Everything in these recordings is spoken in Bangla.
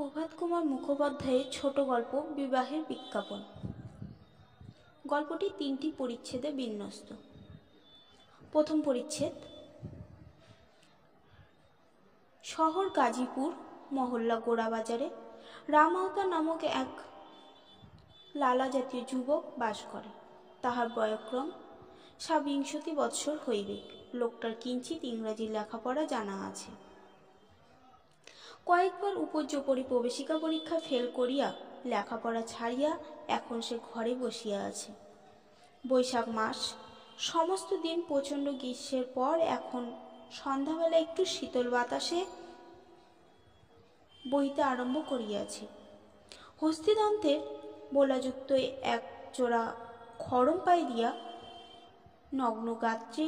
প্রভাত কুমার মুখোপাধ্যায়ের ছোট গল্প বিবাহের বিজ্ঞাপন। গল্পটি তিনটি পরিচ্ছেদে বিন্যস্ত। প্রথম পরিচ্ছেদ, শহর গাজীপুর, মহল্লা গোড়াবাজারে রামাওতা নামক এক লালা জাতীয় যুবক বাস করে। তাহার বয়ক্রম সাবিংশতি বৎসর হইবে। লোকটার কিঞ্চিত ইংরাজি লেখাপড়া জানা আছে। কয়েকবার উপর্যপরি প্রবেশিকা পরীক্ষা ফেল করিয়া লেখাপড়া ছাড়িয়া এখন সে ঘরে বসিয়া আছে। বৈশাখ মাস, সমস্ত দিন প্রচণ্ড গ্রীষ্মের পর এখন সন্ধ্যাবেলা একটু শীতল বাতাসে বইতে আরম্ভ করিয়াছে। হস্তিদন্তের বোলাযুক্ত এক জোড়া খড়ম পাই দিয়া নগ্ন গাত্রে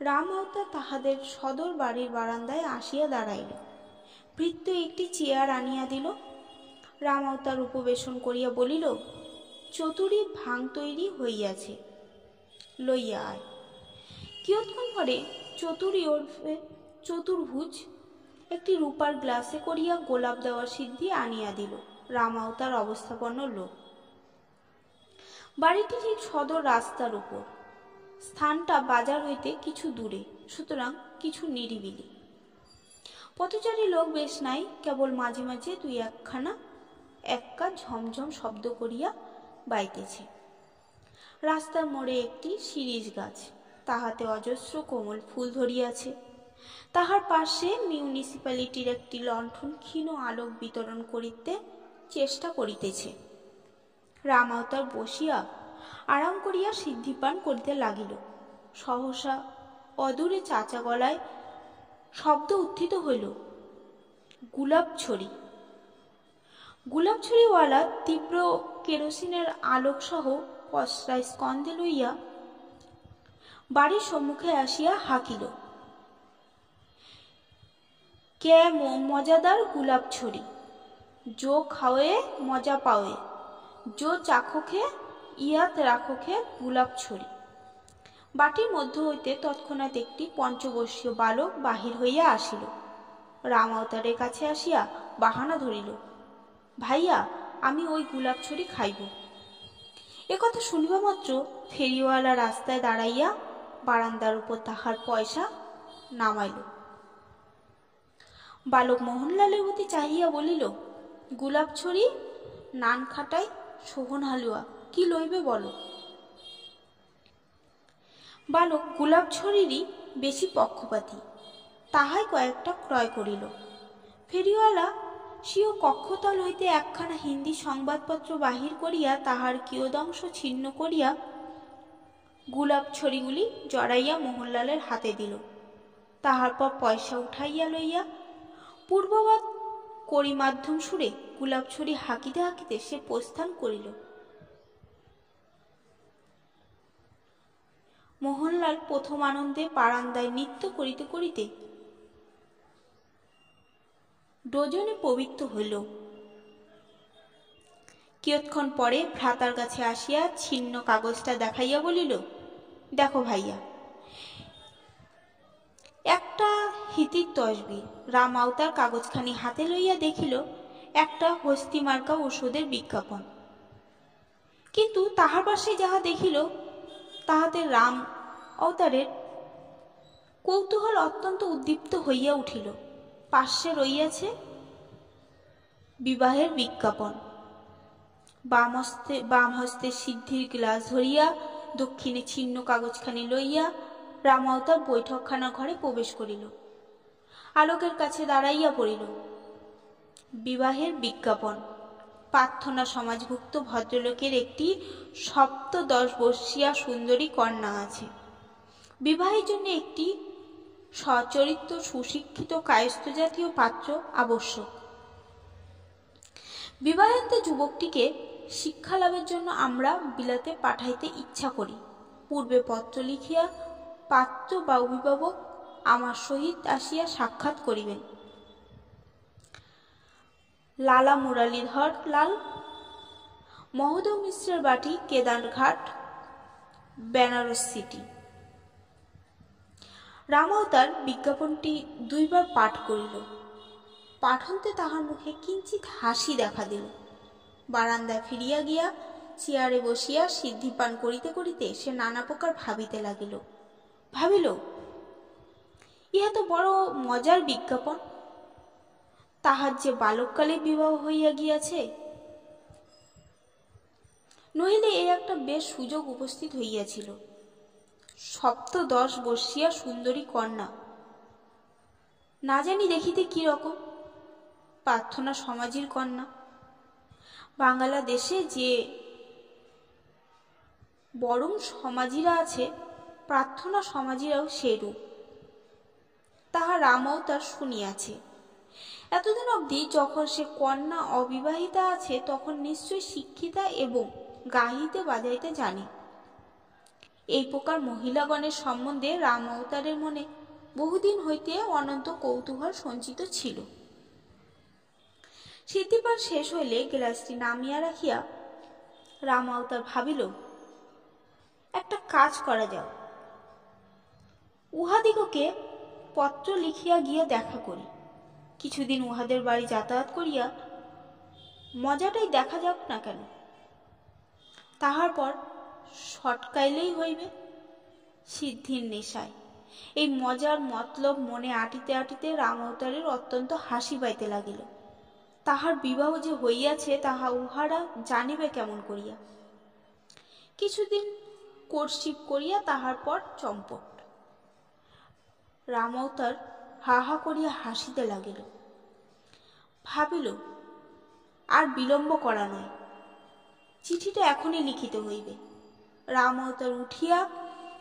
রাম তাহাদের সদর বাড়ির বারান্দায় আসিয়া দাঁড়াইল। ভৃত্য একটি চেয়ার আনিয়া দিল। রাম অবতার উপবেশন করিয়া বলিল, চতুরী ভাং তৈরি হইয়াছে। লইয়া আয়। কিয়ৎক্ষণ পরে চতুরী ওরফে চতুর্ভুজ একটি রূপার গ্লাসে করিয়া গোলাপ দেওয়া সিদ্ধি আনিয়া দিল। রামাওতার অবস্থাপন্ন লোক। বাড়িটি ঠিক সদর রাস্তার উপর। স্থানটা বাজার হইতে কিছু দূরে, সুতরাং কিছু নিরিবিলি। পথচারী লোক বেশ নাই, কেবল মাঝে মাঝে দুই একখানা এককা ঝমঝম শব্দ করিয়া বাইতেছে। রাস্তার মোড়ে একটি শিরিষ গাছ, তাহাতে অজস্র কোমল ফুল ধরিয়াছে। তাহার পাশে মিউনিসিপ্যালিটির একটি লণ্ঠন ক্ষীণ আলোক বিতরণ করিতে চেষ্টা করিতেছে। রামাওতার বসিয়া আরাম করিয়া সিদ্ধিপান করিতে লাগিল। সহসা অদূরে চাচা গলায় শব্দ উত্থিত হইল। গুলাব ছড়ি। গুলাব ছড়িওয়ালা তীব্র কেরোসিনের আলোকসহ পশ্রায় স্কন্দে লইয়া বাড়ির সম্মুখে আসিয়া হাঁকিল। কে মজাদার গুলাব ছড়ি। জো খাওয়ে, মজা পাওয়ে। জো চাখোখে, ইয়াত রাখোখে গুলাব ছড়ি। বাটির মধ্য হইতে তৎক্ষণাৎ একটি পঞ্চবর্ষীয় বালক বাহির হইয়া আসিল। রাম অবতারের কাছে আসিয়া বাহানা ধরিল, ভাইয়া, আমি ওই গুলাব ছড়ি খাইব। একথা শুনিবা মাত্র ফেরিওয়ালা রাস্তায় দাঁড়াইয়া বারান্দার উপর তাহার পয়সা নামাইল। বালক মোহনলালের প্রতি চাহিয়া বলিল গুলাব ছড়ি নান খাটাই, শোভন হালুয়া, কি লইবে বলো? বালক গোলাপ ছড়িরই বেশি পক্ষপাতী। তাহাই কয়েকটা ক্রয় করিল। ফেরিওয়ালা স্বীয় কক্ষতল হইতে একখানা হিন্দি সংবাদপত্র বাহির করিয়া তাহার কিয়দংশ ছিন্ন করিয়া গোলাপ ছড়িগুলি জড়াইয়া মোহনলালের হাতে দিল। তাহার পর পয়সা উঠাইয়া লইয়া পূর্ববৎ করি মাধ্যম সুরে গোলাপ ছড়ি হাঁকিতে হাঁকিতে সে প্রস্থান করিল। মোহনলাল প্রথম আনন্দে বারান্দায় নৃত্য করিতে করিতে ডজনে পবিত্র হইল। কিয়ৎক্ষণ পরে ভ্রাতার কাছে আসিয়া ছিন্ন কাগজটা দেখাইয়া বলিল, দেখো ভাইয়া, একটা হিতির তসবি। রাম আওতার কাগজখানি হাতে লইয়া দেখিল, একটা হস্তিমার্কা ওষুধের বিজ্ঞাপন। কিন্তু তাহার পাশে যাহা দেখিল তাহাতে রাম অবতারের কৌতূহল অত্যন্ত উদ্দীপ্ত হইয়া উঠিল। পার্শ্বে রইয়াছে বিবাহের বিজ্ঞাপন। বাম হস্তে বাম হস্তে সিদ্ধির গ্লাস ধরিয়া, দক্ষিণে ছিন্ন কাগজখানি লইয়া রামাওতার বৈঠকখানা ঘরে প্রবেশ করিল। আলোকের কাছে দাঁড়াইয়া পড়িল। বিবাহের বিজ্ঞাপন। প্রার্থনা সমাজভুক্ত ভদ্রলোকের একটি সপ্তদশ বর্ষিয়া সুন্দরী কন্যা আছে। বিবাহের জন্য একটি সচরিত্র সুশিক্ষিত কায়স্থ জাতীয় পাত্র আবশ্যক। বিবাহিত যুবকটিকে শিক্ষা লাভের জন্য আমরা বিলাতে পাঠাইতে ইচ্ছা করি। পূর্বে পত্র লিখিয়া পাত্র বা অভিভাবক আমার সহিত আসিয়া সাক্ষাৎ করিবেন। লালা মুরালীধর লাল, মহোদয় মিশ্রের বাটি কেদারঘাট, বেনারস সিটি। রামাও তার বিজ্ঞাপনটি দুইবার পাঠ করিল। পাঠন্তে তাহার মুখে কিঞ্চিত হাসি দেখা দিল। বারান্দায় ফিরিয়া গিয়া চেয়ারে বসিয়া সিদ্ধি পান করিতে করিতে সে নানা প্রকার ভাবিতে লাগিল। ভাবিল, ইহা তো বড় মজার বিজ্ঞাপন। তাহার যে বালককালে বিবাহ হইয়া গিয়াছে, নহিলে এই একটা বেশ সুযোগ উপস্থিত হইয়াছিল। সপ্তদশ বর্ষিয়া সুন্দরী কন্যা, না জানি দেখিতে কি রকম? প্রার্থনা সমাজের কন্যা, বাংলাদেশে যে বরং সমাজিরা আছে, প্রার্থনা সমাজিরাও সেরূপ। তাহা রামও তার শুনিয়াছে। এতদিন অবধি যখন সে কন্যা অবিবাহিতা আছে, তখন নিশ্চয় শিক্ষিতা এবং গাহিতে বাজাইতে জানে। এই প্রকার মহিলাগণের সম্বন্ধে রাম অবতারের মনে বহুদিন হইতে অনন্ত কৌতূহল সঞ্চিত ছিল। সিদ্ধিপাঠ শেষ হইলে গ্লাসটি নামিয়া রাখিয়া রাম অবতার ভাবিল, একটা কাজ করা যাও। উহাদিগকে পত্র লিখিয়া গিয়া দেখা করি। কিছুদিন উহাদের বাড়ি যাতায়াত করিয়া মজাটাই দেখা যাক না কেন। তাহার পর সটকাইলেই হইবে সিদ্ধির নেশায়। এই মজার মতলব মনে আটিতে আটিতে রাম অবতারের অত্যন্ত হাসি পাইতে লাগিল। তাহার বিবাহ যে হইয়াছে তাহা উহারা জানিবে কেমন করিয়া। কিছুদিন কোর্টশিপ করিয়া তাহার পর চম্পট। রাম অবতার হা হা করিয়া হাসিতে লাগিল। ভাবিল, আর বিলম্ব করা নয়। চিঠিটা এখনই লিখিতে হইবে। রাম অবতার উঠিয়া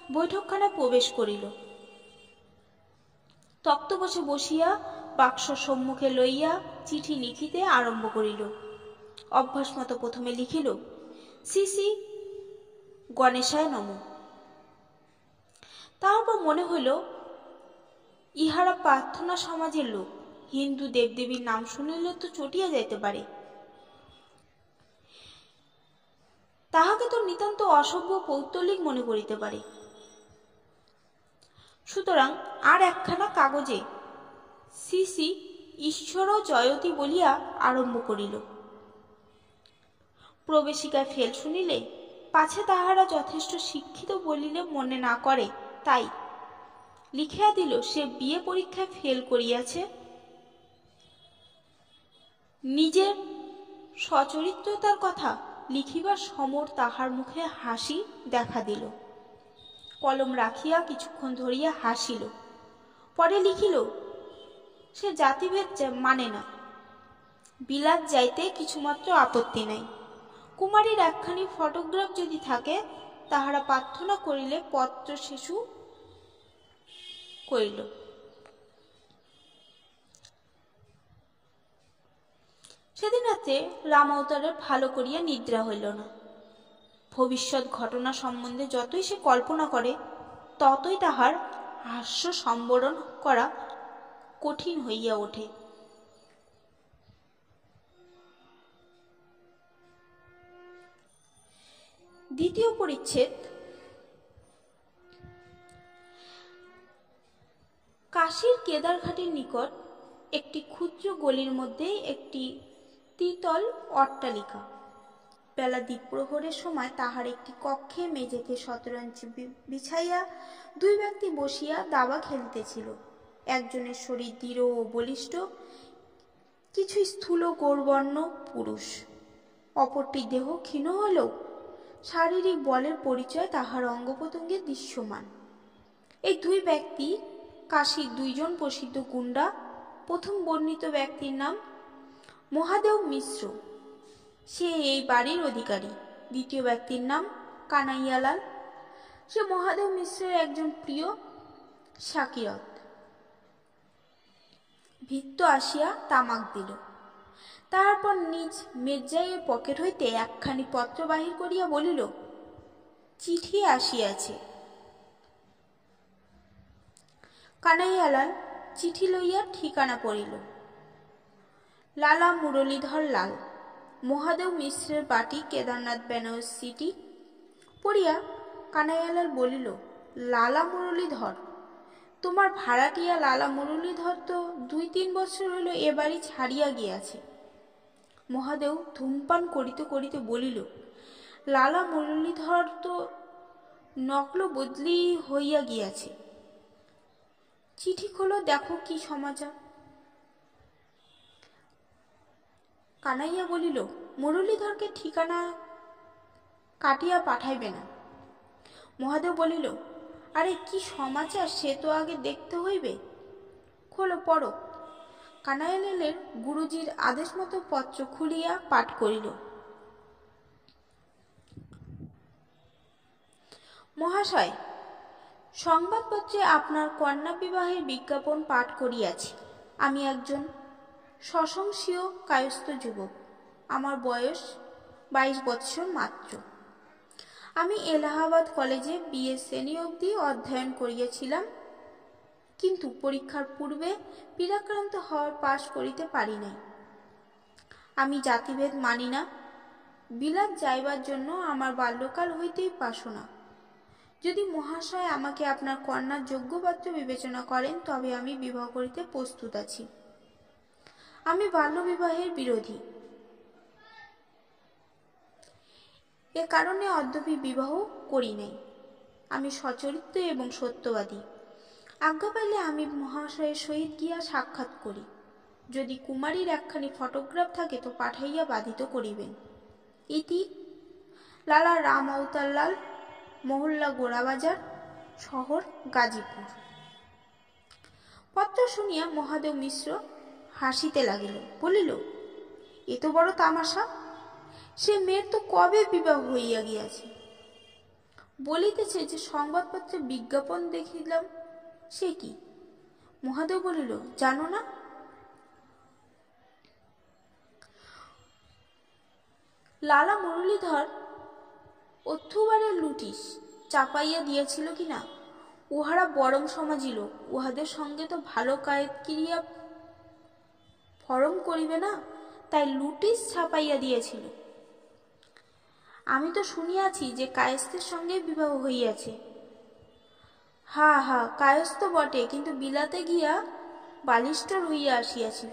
বৈঠকখানে প্রবেশ করিল। তক্ত বসে বসিয়া বাক্স সম্মুখে লইয়া চিঠি লিখিতে আরম্ভ করিল। অভ্যাস মতো প্রথমে লিখিল সিসি গণেশায় নম। তারপর মনে হইল ইহারা প্রার্থনা সমাজের লোক। হিন্দু দেবদেবীর নাম শুনিলে তো চটিয়া যাইতে পারে। তাহাকে তো নিতান্ত অসভ্য পৌত্তলিক মনে করিতে পারে। সুতরাং আর একখানা কাগজে সিসি ঈশ্বর জয়তী বলিয়া আরম্ভ করিল। প্রবেশিকায় ফেল শুনিলে পাছে তাহারা যথেষ্ট শিক্ষিত বলিলে মনে না করে, তাই লিখিয়া দিল, সে বিয়ে পরীক্ষায় ফেল করিয়াছে। নিজের সচরিত্রতার কথা লিখিবার সমর তাহার মুখে হাসি দেখা দিল। কলম রাখিয়া কিছুক্ষণ ধরিয়া হাসিল। পরে লিখিল, সে জাতিভেদ মানে না। বিলাত যাইতে কিছুমাত্র আপত্তি নাই। কুমারীর একখানি ফটোগ্রাফ যদি থাকে, তাহারা প্রার্থনা করিলে পত্র শিশু করিল সেদিন রাতে রাম অবতারের ভালো করিয়া নিদ্রা হইল না। ভবিষ্যৎ ঘটনা সম্বন্ধে যতই সে কল্পনা করে, ততই তাহার হাস্য সম্বরণ করা কঠিন হইয়া ওঠে। দ্বিতীয় পরিচ্ছেদ কাশীর কেদারঘাটের নিকট একটি ক্ষুদ্র গলির মধ্যে একটি তিতল অট্টালিকা। বেলা দ্বীপ্রহরের সময় তাহার একটি কক্ষে মেঝেতে শতরঞ্চ বিছাইয়া দুই ব্যক্তি বসিয়া দাবা খেলিতেছিল। একজনের শরীর দৃঢ় ও বলিষ্ঠ, কিছু স্থূল গৌরবর্ণ পুরুষ। অপরটি দেহ ক্ষীণ হলেও শারীরিক বলের পরিচয় তাহার অঙ্গ প্রত্যঙ্গে দৃশ্যমান। এই দুই ব্যক্তি কাশীর দুইজন প্রসিদ্ধ গুন্ডা, প্রথম বর্ণিত ব্যক্তির নাম মহাদেব মিশ্র। সে এই বাড়ির অধিকারী। দ্বিতীয় ব্যক্তির নাম কানাইয়ালাল। সে মহাদেব মিশ্রের একজন প্রিয় সাকিরত ভিত্ত আসিয়া তামাক দিল। তারপর নিজ মেজ্জাইয়ের পকেট হইতে একখানি পত্র বাহির করিয়া বলিল, চিঠি আসিয়াছে। কানাইয়ালাল চিঠি লইয়া ঠিকানা পড়িল। লালা মুরলীধর লাল, মহাদেব মিশ্রের বাটি কেদারনাথ বেনারস সিটি পড়িয়া কানাইয়ালাল বলিল, লালা মুরলীধর, তোমার ভাড়াটিয়া লালা মুরলীধর তো দুই তিন বছর হলো এ বাড়ি ছাড়িয়া গিয়াছে। মহাদেব ধূমপান করিতে করিতে বলিল, লালা মুরলীধর তো নকল বদলি হইয়া গিয়াছে। চিঠি খোলো, দেখো কি সমাচার। কানাইয়া বলিল, মুরলীধরকে ঠিকানা কাটিয়া পাঠাইবে না। মহাদেব বলিল, আরে, কি সমাচার, সে তো আগে দেখতে হইবে। খোলো, পড়ো। কানাইলের গুরুজির আদেশ মতো পত্র খুলিয়া পাঠ করিল। মহাশয় সংবাদপত্রে আপনার কন্যা বিবাহের বিজ্ঞাপন পাঠ করিয়াছি। আমি একজন সশংসীয় কায়স্থ যুবক। আমার বয়স বাইশ বৎসর মাত্র। আমি এলাহাবাদ কলেজে বিএ শ্রেণি অবধি অধ্যয়ন করিয়াছিলাম, কিন্তু পরীক্ষার পূর্বে পীড়াক্রান্ত হওয়ার পাশ করিতে পারি নাই। আমি জাতিভেদ মানি না। বিলাত যাইবার জন্য আমার বাল্যকাল হইতেই পাশনা যদি মহাশয় আমাকে আপনার কন্যার যোগ্যপাত্র বিবেচনা করেন, তবে আমি বিবাহ করিতে প্রস্তুত আছি। আমি বাল্যবিবাহের বিরোধী। এ কারণে অদ্যপি বিবাহ করি নাই। আমি সচরিত্র এবং সত্যবাদী। আজ্ঞা পাইলে আমি মহাশয়ের সহিত গিয়া সাক্ষাৎ করি। যদি কুমারীর একখানি ফটোগ্রাফ থাকে, তো পাঠাইয়া বাধিত করিবেন। ইতি লালা রাম আউতাল্লাল মহল্লা গোড়াবাজার শহর গাজীপুর। পত্র শুনিয়া মহাদেব মিশ্র হাসিতে লাগিল বলিল, এ তো বড় তামাশা। সে মেয়ের তো কবে বিবাহ হইয়া গিয়াছে? বলিতেছে যে, সংবাদপত্রে বিজ্ঞাপন দেখিলাম, সে কি? মহাদেব বলিল, জানো না। লালা মুরলীধর অথুবারের লুটিস চাপাইয়া দিয়েছিল কিনা? উহারা বরং সমাজি লোক, উহাদের সঙ্গে তো ভালো কায়েত ক্রিয়া ফরম করিবে না, তাই লুটিস ছাপাইয়া দিয়েছিল। আমি তো শুনিয়াছি যে কায়স্তের সঙ্গে বিবাহ হইয়াছে। হা হা, কায়স্ত বটে, কিন্তু বিলাতে গিয়া বালিষ্টর হইয়া আসিয়াছিল।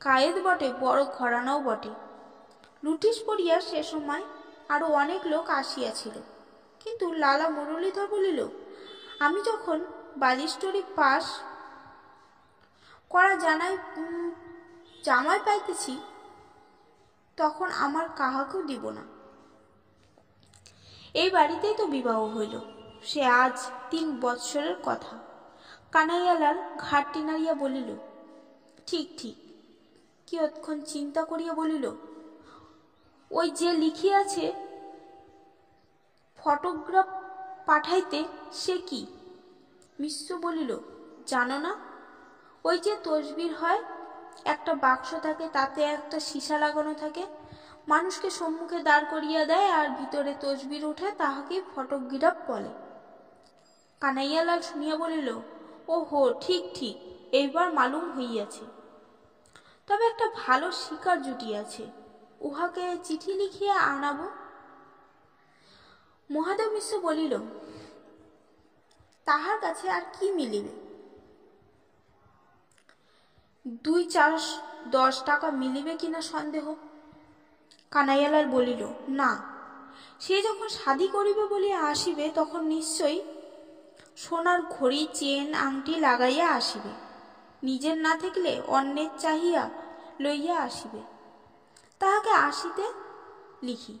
কায়েদ বটে, বড় ঘরানাও বটে। লুটিস পড়িয়া সে সময় আরও অনেক লোক আসিয়াছিল। কিন্তু লালা মুরলীধর বলিল, আমি যখন বালিস্টরি পাস করা জানাই জামাই পাইতেছি, তখন আমার কাহাকেও দিব না। এই বাড়িতেই তো বিবাহ হইল। সে আজ তিন বৎসরের কথা। কানাইয়ালাল ঘাটটি নাড়িয়া বলিল, ঠিক ঠিক। কিয়ৎক্ষণ চিন্তা করিয়া বলিল ওই যে লিখিয়াছে ফটোগ্রাফ পাঠাইতে সে কি? মিশ্র বলিল, জানো না। ওই যে তসবির হয়, একটা বাক্স থাকে, তাতে একটা সীসা লাগানো থাকে। মানুষকে সম্মুখে দাঁড় করিয়া দেয় আর ভিতরে তসবির উঠে তাহাকে ফটোগ্রাফ বলে। কানাইয়ালাল শুনিয়া বলিল ও হো ঠিক ঠিক, এইবার মালুম হইয়াছে। তবে একটা ভালো শিকার জুটিয়াছে। উহাকে চিঠি লিখিয়া আনাব? মহাদেব মিশ্র বলিল, তাহার কাছে আর কি মিলিবে? দুই চার দশ টাকা মিলিবে কিনা সন্দেহ? কানাইয়ালাল বলিল, না, সে যখন শাদি করিবে বলিয়া আসিবে, তখন নিশ্চয়ই সোনার ঘড়ি, চেন, আংটি লাগাইয়া আসিবে। নিজের না থাকলে অন্যের চাহিয়া লইয়া আসিবে। তাহাকে আসিতে লিখি।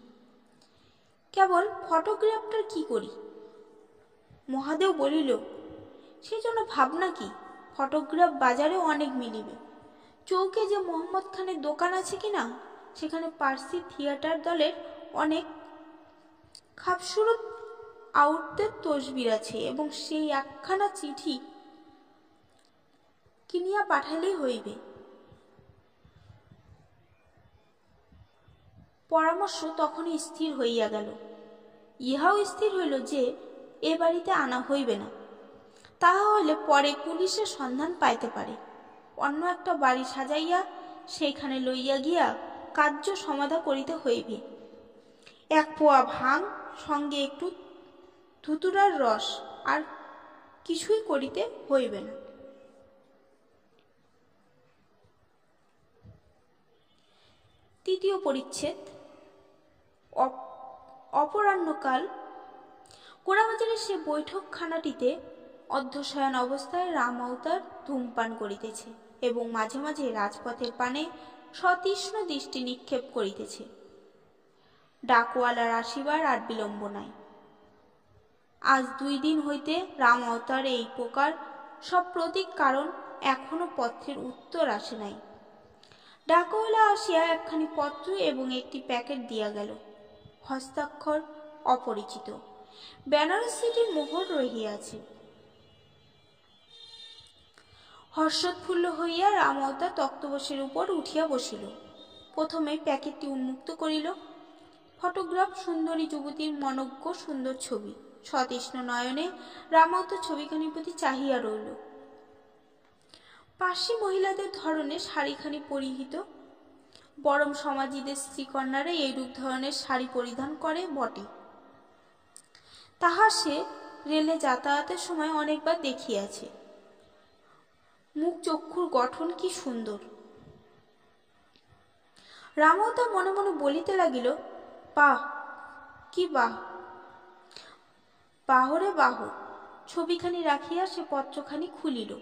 কেবল ফটোগ্রাফটার কি করি? মহাদেব বলিল সেজন্য ভাবনা কি? ফটোগ্রাফ বাজারে অনেক মিলিবে। চৌকে যে মোহাম্মদ খানের দোকান আছে কিনা সেখানে পার্সি থিয়েটার দলের অনেক খাপসুরত আউটদের তসবির আছে এবং সেই একখানা চিঠি কিনিয়া পাঠালেই হইবে। পরামর্শ তখনই স্থির হইয়া গেল। ইহাও স্থির হইল যে, এ বাড়িতে আনা হইবে না। তাহা হলে পরে পুলিশের সন্ধান পাইতে পারে। অন্য একটা বাড়ি সাজাইয়া সেইখানে লইয়া গিয়া কার্য সমাধা করিতে হইবে। এক পোয়া ভাং, সঙ্গে একটু ধুতুরার রস, আর কিছুই করিতে হইবে না। তৃতীয় পরিচ্ছেদ। অপরাহ্নকাল। কোড়াবাজারের সে বৈঠকখানাটিতে অধ্যশয়ন অবস্থায় রাম অবতার ধূমপান করিতেছে এবং মাঝে মাঝে রাজপথের পানে সতীষ্ণ দৃষ্টি নিক্ষেপ করিতেছে। ডাকওয়ালার আসিবার আর বিলম্ব নাই। আজ দুই দিন হইতে রাম অবতার এই প্রকার সব প্রতীক কারণ এখনও পত্রের উত্তর আসে নাই। ডাকওয়ালা আসিয়া একখানি পত্র এবং একটি প্যাকেট দিয়া গেল। হস্তাক্ষর অপরিচিত। বেনারস সিটির মোহর রহিয়াছে। হর্ষোৎফুল্ল হইয়া রামতা তক্তবশের উপর উঠিয়া বসিল। প্রথমে প্যাকেটটি উন্মুক্ত করিল। ফটোগ্রাফ সুন্দরী যুবতীর মনজ্ঞ সুন্দর ছবি। সতৃষ্ণ নয়নে রামাউত ছবিখানির প্রতি চাহিয়া রইল। পার্সি মহিলাদের ধরনের শাড়িখানি পরিহিত বরং সমাজীদের স্ত্রীকন্যারা এইরূপ ধরনের শাড়ি পরিধান করে বটে। তাহা সে রেলে যাতায়াতের সময় অনেকবার দেখিয়াছে। মুখ চক্ষুর গঠন কি সুন্দর। রামতা মনে মনে বলিতে লাগিল, বাহ, কি বাহ! বাহরে বাহ! ছবিখানি রাখিয়া সে পত্রখানি খুলিল।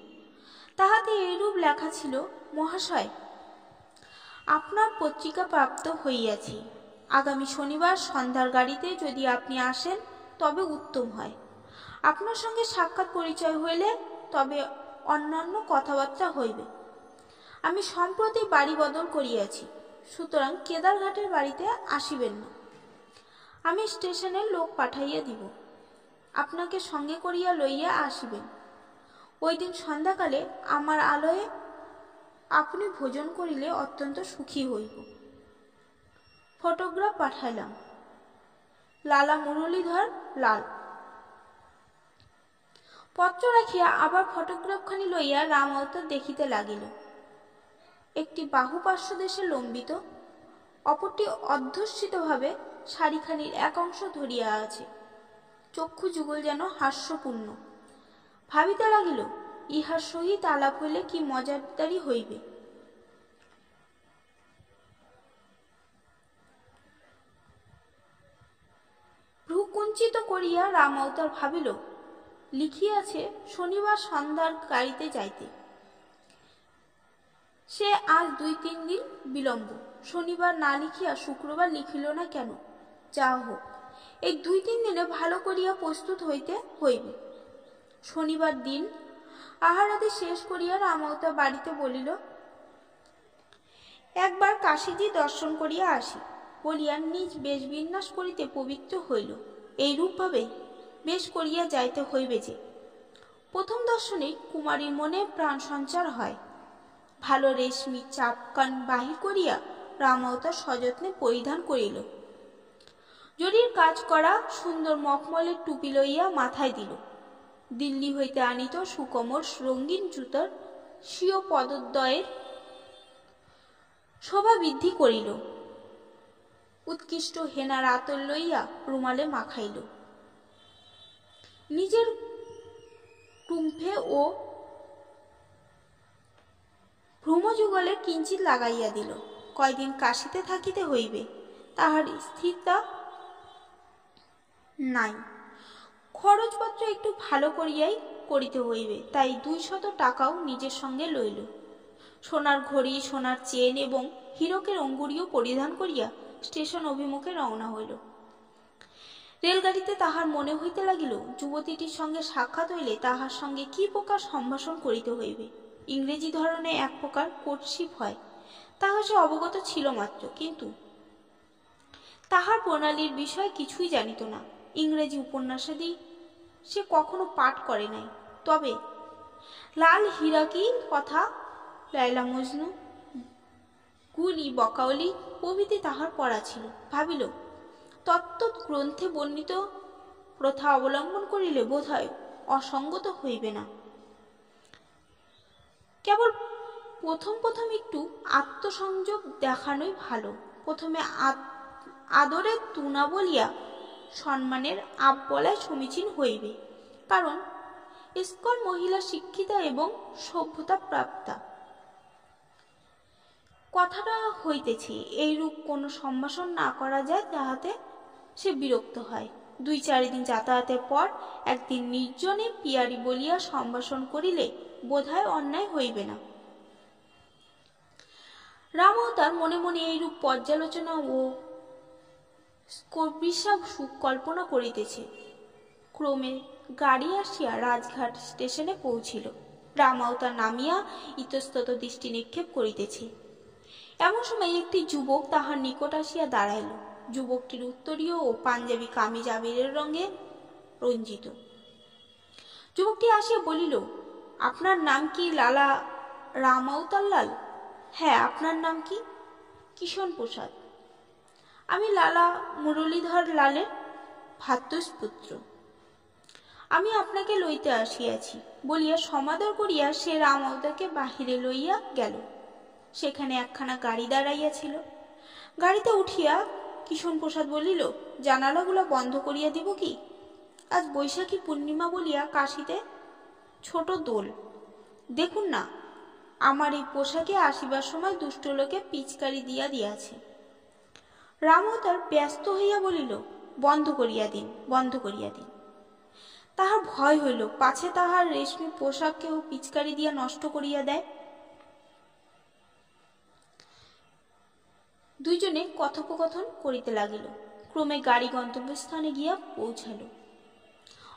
তাহাতে এইরূপ লেখা ছিল, মহাশয় আপনার পত্রিকা প্রাপ্ত হইয়াছি। আগামী শনিবার সন্ধ্যার গাড়িতে যদি আপনি আসেন, তবে উত্তম হয়। আপনার সঙ্গে সাক্ষাৎ পরিচয় হইলে তবে অন্যান্য কথাবার্তা হইবে। আমি সম্প্রতি বাড়ি বদল করিয়াছি, সুতরাং কেদারঘাটের বাড়িতে আসিবেন না। আমি স্টেশনের লোক পাঠাইয়া দিব। আপনাকে সঙ্গে করিয়া লইয়া আসিবেন। ওই দিন সন্ধ্যাকালে আমার আলয়ে আপনি ভোজন করিলে অত্যন্ত সুখী হইব। ফটোগ্রাফ পাঠাইলাম। লালা মুরলীধর লাল। পত্র রাখিয়া আবার ফটোগ্রাফখানি লইয়া রাম অবতার দেখিতে লাগিল। একটি বাহু পার্শ্বদেশে লম্বিত, অপরটি অধ্যুষিতভাবে শাড়িখানির এক অংশ ধরিয়া আছে। চক্ষু যুগল যেন হাস্যপূর্ণ। ভাবিতে লাগিল ইহার সহিত আলাপ হইলে কি মজাদারি হইবে? ভ্রুকুঞ্চিত করিয়া রাম অবতার ভাবিল, লিখিয়াছে, শনিবার সন্ধ্যার গাড়িতে যাইতে। সে আজ দুই তিন দিন বিলম্ব, শনিবার না লিখিয়া শুক্রবার লিখিল না কেন? যা হোক, এই দুই তিন দিনে ভালো করিয়া প্রস্তুত হইতে হইবে। শনিবার দিন আহারাদি শেষ করিয়া রামাওতা বাড়িতে বলিল, একবার কাশীজি দর্শন করিয়া আসি। বলিয়া নিজ বেশ বিন্যাস করিতে পবিত্র হইল। এইরূপভাবে বেশ করিয়া যাইতে হইবে যে, প্রথম দর্শনে কুমারীর মনে প্রাণ সঞ্চার হয়। ভালো রেশমি চাপকান বাহির করিয়া রামাওতা সযত্নে পরিধান করিল। জরির কাজ করা সুন্দর মখমলের টুপি লইয়া মাথায় দিল। দিল্লি হইতে আনিত সুকমর রঙ্গিন জুতার স্বীয় পদদ্বয়ের শোভা বৃদ্ধি করিল। উৎকৃষ্ট হেনার আতর লইয়া রুমালে মাখাইল। নিজের টুম্ফে ও ভ্রমযুগলে কিঞ্চিত লাগাইয়া দিল। কয়দিন কাশিতে থাকিতে হইবে, তাহার স্থিরতা নাই। খরচপত্র একটু ভালো করিয়াই করিতে হইবে, তাই দুই শত টাকাও নিজের সঙ্গে লইল। সোনার ঘড়ি, সোনার চেন এবং হীরকের অঙ্গুরিও পরিধান করিয়া স্টেশন অভিমুখে রওনা হইল। রেলগাড়িতে তাহার মনে হইতে লাগিল, যুবতীটির সঙ্গে সাক্ষাৎ হইলে তাহার সঙ্গে কি প্রকার সম্ভাষণ করিতে হইবে। ইংরেজি ধরনের এক প্রকার কোর্টশিপ হয়, তাহা সে অবগত ছিল মাত্র, কিন্তু তাহার প্রণালীর বিষয় কিছুই জানিত না। ইংরেজি উপন্যাসাদি সে কখনো পাঠ করে নাই। তবে লাল হীরাকি কথা লাইলা মজনু গুলি বকাওলি প্রভৃতি তাহার পড়া ছিল। ভাবিল তত্ত্ব গ্রন্থে বর্ণিত প্রথা অবলম্বন করিলে বোধ হয় অসঙ্গত হইবে না। কেবল প্রথম প্রথম একটু আত্মসংযোগ দেখানোই ভালো। প্রথমে আদরের তুনা বলিয়া সম্মানের আপ বলায় সমীচীন হইবে। কারণ স্কল মহিলা শিক্ষিতা এবং সভ্যতা প্রাপ্তা। কথাটা হইতেছে, এইরূপ কোনো সম্ভাষণ না করা যায় তাহাতে সে বিরক্ত হয়। দুই চারিদিন যাতায়াতের পর একদিন নির্জনে পিয়ারি বলিয়া সম্ভাষণ করিলে বোধহয় অন্যায় হইবে না। রামও তার মনে মনে এইরূপ পর্যালোচনা ও সুখ কল্পনা করিতেছে। ক্রমে গাড়ি আসিয়া রাজঘাট স্টেশনে পৌঁছিল। রামাওতা নামিয়া ইতস্তত দৃষ্টি নিক্ষেপ করিতেছে। এমন সময় একটি যুবক তাহার নিকট আসিয়া দাঁড়াইল। যুবকটির উত্তরীয় ও পাঞ্জাবি কামিজ আবিরের রঙে রঞ্জিত। যুবকটি আসিয়া বলিল, আপনার নাম কি লালা রামাউতাল্লাল হ্যাঁ আপনার নাম কি? কিষণ প্রসাদ। আমি লালা মুরলীধর লালের পুত্র। আমি আপনাকে লইতে আসিয়াছি, বলিয়া সমাদর করিয়া সে রামাউদাকে বাহিরে লইয়া গেল। সেখানে একখানা গাড়ি দাঁড়াইয়াছিল। গাড়িতে উঠিয়া কিষণ প্রসাদ বলিল, জানালাগুলো বন্ধ করিয়া দিব কি? আজ বৈশাখী পূর্ণিমা বলিয়া কাশিতে ছোট দোল। দেখুন না, আমার এই পোশাকে আসিবার সময় দুষ্ট লোকে পিচকারি দিয়া দিয়াছে। রামও তার ব্যস্ত হইয়া বলিল, বন্ধ করিয়া দিন, বন্ধ করিয়া দিন। তাহার ভয় হইল, পাছে তাহার রেশমি পোশাক কেউ পিচকারি দিয়া নষ্ট করিয়া দেয়। দুইজনে কথোপকথন করিতে লাগিল, ক্রমে গাড়ি গন্তব্যস্থানে গিয়া পৌঁছাল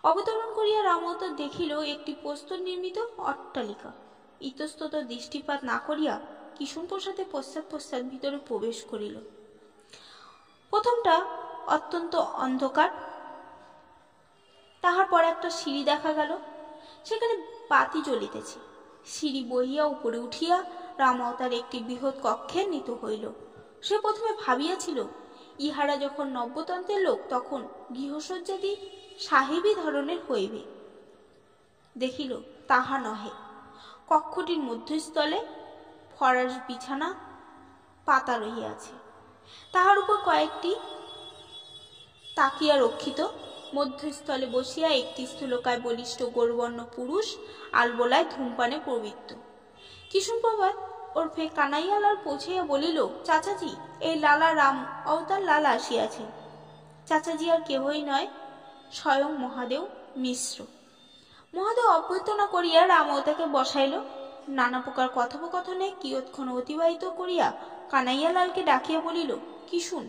অবতরণ করিয়া রামতা দেখিল, একটি প্রস্তর নির্মিত অট্টালিকা। ইতস্তত দৃষ্টিপাত না করিয়া কিশুন প্রসাদে পশ্চাৎ পশ্চাৎ ভিতরে প্রবেশ করিল। প্রথমটা অত্যন্ত অন্ধকার। তাহার পর একটা সিঁড়ি দেখা গেল। সেখানে বাতি জ্বলিতেছে। সিঁড়ি বহিয়া উপরে উঠিয়া রামাওতার একটি বৃহৎ কক্ষে নিত হইল। সে প্রথমে ভাবিয়াছিল, ইহারা যখন নব্যতন্ত্রের লোক, তখন গৃহসজ্জাদি সাহেবী ধরনের হইবে। দেখিল, তাহা নহে। কক্ষটির মধ্যস্থলে ফরাস বিছানা পাতা রহিয়াছে। তাহার উপর কয়েকটি তাকিয়া রক্ষিত। মধ্যস্থলে বসিয়া একটি স্থূলকায় বলিষ্ঠ গৌরবর্ণ পুরুষ আলবোলায় ধূমপানে প্রবৃত্ত কিশোর প্রভাত ওরফে কানাইয়ালাল পৌঁছাইয়া বলিল, চাচাজি, এই লালা রাম, অবতার লালা আসিয়াছেন চাচাজি আর কেহই নয়, স্বয়ং মহাদেব মিশ্র। মহাদেব অভ্যর্থনা করিয়া রাম অবতাকে বসাইল। নানা প্রকার কথোপকথনে কিয়ৎক্ষণ অতিবাহিত করিয়া কানাইয়ালালকে ডাকিয়া বলিল, কি শুন?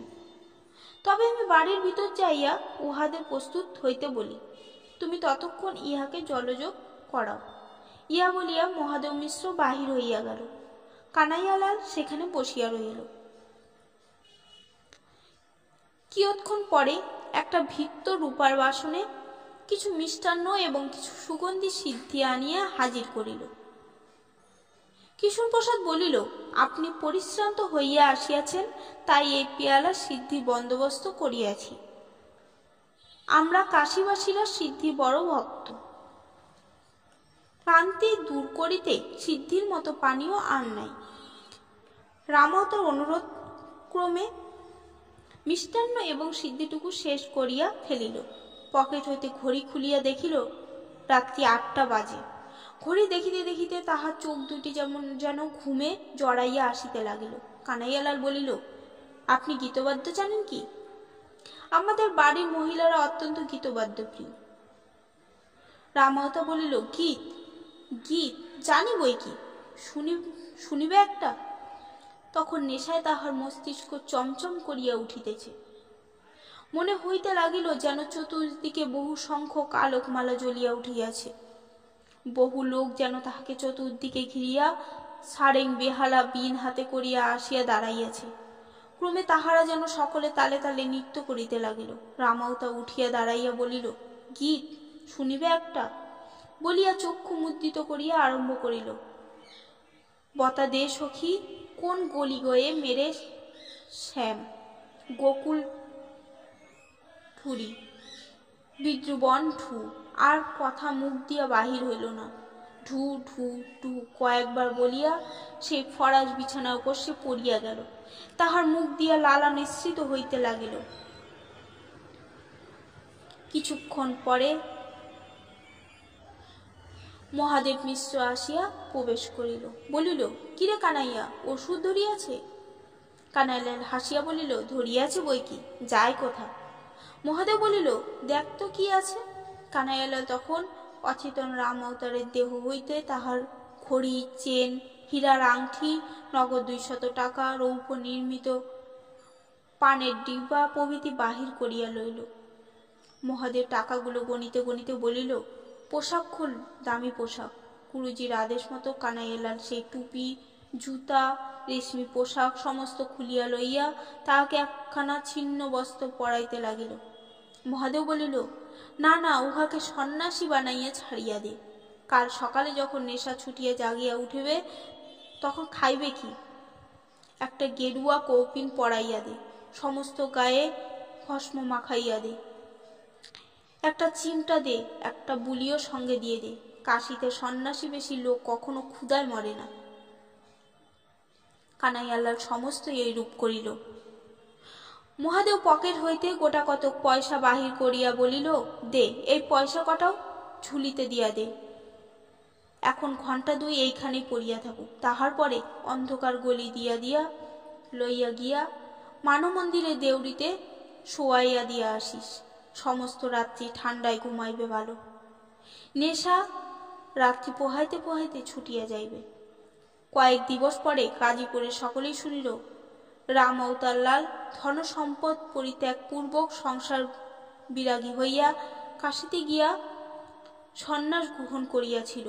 তবে আমি বাড়ির ভিতর যাইয়া উহাদের প্রস্তুত হইতে বলি। তুমি ততক্ষণ ইহাকে জলযোগ করাও। ইয়া বলিয়া মহাদেব মিশ্র বাহির হইয়া গেল। কানাইয়ালাল সেখানে বসিয়া রইল কিয়ৎক্ষণ পরে একটা ভিত্ত রূপার বাসনে কিছু মিষ্টান্ন এবং কিছু সুগন্ধি সিদ্ধি আনিয়া হাজির করিল। কিশোর প্রসাদ বলিল, আপনি পরিশ্রান্ত হইয়া আসিয়াছেন, তাই এই পেয়ালা সিদ্ধি বন্দোবস্ত করিয়াছি। আমরা কাশীবাসীরা সিদ্ধি বড় ভক্ত। ক্লান্তি দূর করিতে সিদ্ধির মতো পানীয় আর নাই। রামতার অনুরোধ ক্রমে মিষ্টান্ন এবং সিদ্ধিটুকু শেষ করিয়া ফেলিল। পকেট হইতে ঘড়ি খুলিয়া দেখিল, রাত্রি আটটা বাজে। ঘড়ি দেখিতে দেখিতে তাহার চোখ দুটি যেমন যেন ঘুমে জড়াইয়া আসিতে লাগিল। কানাইয়ালাল বলিল, আপনি গীতবাদ্য জানেন কি? আমাদের বাড়ির মহিলারা অত্যন্ত গীতবাদ্য প্রিয়। রামাওতা বলিল, গীত? গীত? জানি বই কি? শুনি, শুনিবে একটা? তখন নেশায় তাহার মস্তিষ্ক চমচম করিয়া উঠিতেছে। মনে হইতে লাগিল যেন চতুর্দিকে বহু সংখ্যক আলোকমালা জ্বলিয়া উঠিয়াছে। বহু লোক যেন তাহাকে চতুর্দিকে ঘিরিয়া সারেং বেহালা বিন হাতে করিয়া আসিয়া দাঁড়াইয়াছে। ক্রমে তাহারা যেন সকলে তালে তালে নৃত্য করিতে লাগিল। রামাউতা উঠিয়া দাঁড়াইয়া বলিল, গীত, শুনিবে একটা? বলিয়া চক্ষু মুদ্রিত করিয়া আরম্ভ করিল, বতা দে সখী, কোন গলি গয়ে মেরে শ্যাম, গোকুল ঠুরি? বিদ্রুবন ঠু আর কথা মুখ দিয়া বাহির হইল না। ঢু ঢু ঢু কয়েকবার বলিয়া সে ফরাজ বিছানার উপর সে পড়িয়া গেল। তাহার মুখ দিয়া লালা নিঃসৃত হইতে লাগিল। কিছুক্ষণ পরে মহাদেব মিশ্র আসিয়া প্রবেশ করিল। বলিল, কিরে কানাইয়া, ওষুধ ধরিয়াছে? কানাইলাল হাসিয়া বলিল, ধরিয়াছে বই কি? যায় কোথা? মহাদেব বলিল, দেখ তো কি আছে? কানাইয়ালাল তখন, অচেতন রাম অবতারের দেহ হইতে তাহার খড়ি, চেন, হীরার আংটি নগদ দুইশত টাকা, রৌপ্য নির্মিত পানের ডিব্বা প্রভৃতি বাহির করিয়া লইল। মহাদেব টাকাগুলো গণিতে গণিতে বলিল, পোশাক খুল, দামি পোশাক। গুরুজির আদেশ মতো কানাইয়ালাল সেই টুপি জুতা, রেশমি পোশাক সমস্ত খুলিয়া লইয়া তাহাকে একখানা ছিন্ন বস্ত্র পরাইতে লাগিল। মহাদেব বলিল, না না, উহাকে সন্ন্যাসী বানাইয়া ছাড়িয়া দে। কাল সকালে যখন নেশা ছুটিয়া জাগিয়া উঠিবে, তখন খাইবে কি? একটা গেরুয়া কৌপিন পরাইয়া দে, সমস্ত গায়ে ভস্ম মাখাইয়া দে। একটা চিমটা দে, একটা বুলিও সঙ্গে দিয়ে দে। কাশিতে সন্ন্যাসী বেশি লোক কখনো ক্ষুদায় মরে না। কানাইয়ালাল সমস্ত এই রূপ করিল। মহাদেব পকেট হইতে গোটা কতক পয়সা বাহির করিয়া বলিল, দে, এই পয়সা কটাও ঝুলিতে দিয়া দে। এখন ঘণ্টা দুই এইখানে পড়িয়া থাকুক তাহার পরে অন্ধকার গলি দিয়া দিয়া লইয়া গিয়া মানমন্দিরে দেউড়িতে শোয়াইয়া দিয়া আসিস। সমস্ত রাত্রি ঠান্ডায় ঘুমাইবে ভালো। নেশা রাত্রি পোহাইতে পোহাইতে ছুটিয়া যাইবে। কয়েক দিবস পরে কাজীপুরে সকলেই শুনিল, রাম অবতারলাল ধন সম্পদ পরিত্যাগ পূর্বক সংসার বিরাগী হইয়া কাশিতে গিয়া সন্ন্যাস গ্রহণ করিয়াছিল।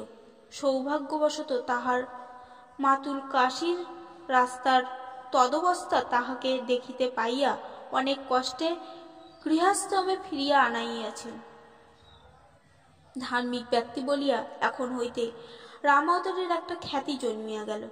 সৌভাগ্যবশত তাহার মাতুল কাশীর রাস্তার তদবস্থা তাহাকে দেখিতে পাইয়া অনেক কষ্টে গৃহাশ্রমে ফিরিয়া আনাইয়াছেন। ধার্মিক ব্যক্তি বলিয়া এখন হইতে রামাবতারের একটা খ্যাতি জন্মিয়া গেল।